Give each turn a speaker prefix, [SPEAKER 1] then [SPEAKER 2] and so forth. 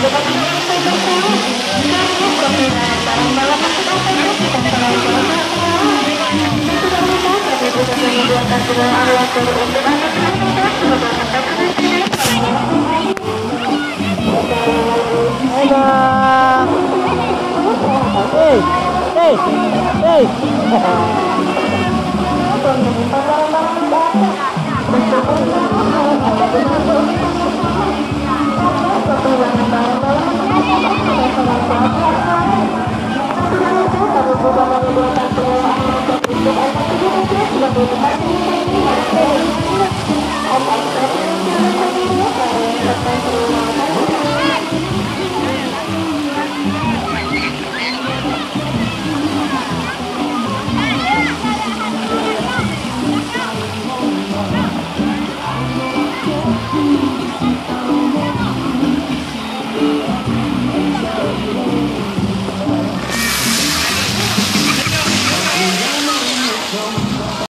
[SPEAKER 1] Hey! Hey! Hey! Thank you.